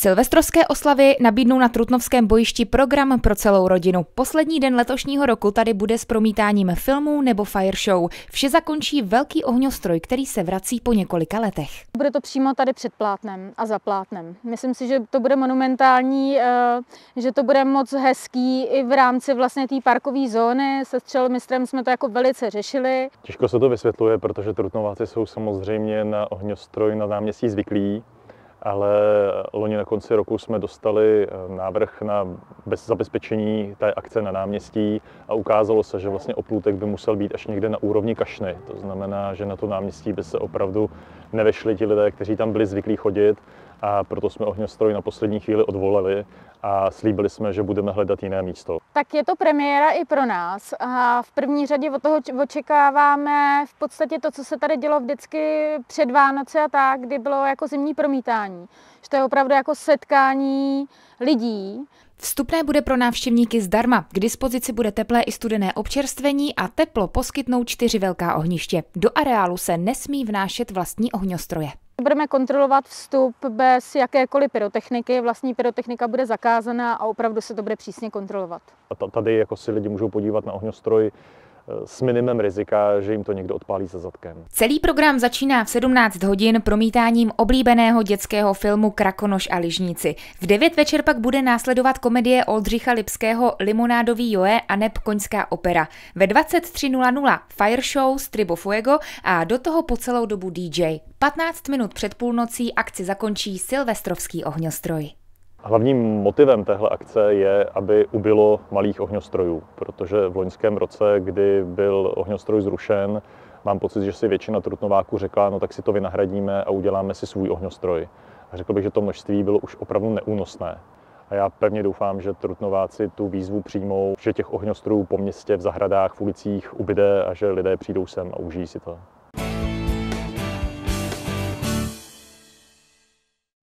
Silvestrovské oslavy nabídnou na Trutnovském bojišti program pro celou rodinu. Poslední den letošního roku tady bude s promítáním filmů nebo fire show. Vše zakončí velký ohňostroj, který se vrací po několika letech. Bude to přímo tady před plátnem a za plátnem. Myslím si, že to bude monumentální, eh, že to bude moc hezký i v rámci vlastně té parkové zóny. Se střelmistrem jsme to jako velice řešili. Těžko se to vysvětluje, protože Trutnováci jsou samozřejmě na ohňostroj na náměstí zvyklí ale loni na konci roku jsme dostali eh, návrh na bez zabezpečení té akce na náměstí a ukázalo se, že vlastně oplůtek by musel být až někde na úrovni kašny. To znamená, že na to náměstí by se opravdu nevešli ti lidé, kteří tam byli zvyklí chodit a proto jsme ohňostroj na poslední chvíli odvolali a slíbili jsme, že budeme hledat jiné místo. Tak je to premiéra i pro nás a v první řadě od toho očekáváme v podstatě to, co se tady dělo vždycky před Vánoce a tak, kdy bylo jako zimní promítání. Že to je opravdu jako setkání lidí. Vstupné bude pro návštěvníky zdarma. K dispozici bude teplé i studené občerstvení a teplo poskytnou čtyři velká ohniště. Do areálu se nesmí vnášet vlastní ohňostroje. Budeme kontrolovat vstup bez jakékoliv pyrotechniky. Vlastní pyrotechnika bude zakázaná a opravdu se to bude přísně kontrolovat. A tady jako si lidi můžou podívat na ohňostroj s minimem rizika, že jim to někdo odpálí za zadkem. Celý program začíná v 17 hodin promítáním oblíbeného dětského filmu Krakonoš a ližníci. V 9 večer pak bude následovat komedie Oldřicha Lipského Limonádový Joe a neb Koňská opera. Ve 23.00 Fire Show z Tribo Fuego a do toho po celou dobu DJ. 15 minut před půlnocí akci zakončí Silvestrovský ohňostroj. Hlavním motivem téhle akce je, aby ubylo malých ohňostrojů, protože v loňském roce, kdy byl ohňostroj zrušen, mám pocit, že si většina trutnováků řekla, no tak si to vynahradíme a uděláme si svůj ohňostroj. A řekl bych, že to množství bylo už opravdu neúnosné. A já pevně doufám, že Trutnováci tu výzvu přijmou, že těch ohňostrojů po městě, v zahradách, v ulicích ubyde a že lidé přijdou sem a užijí si to.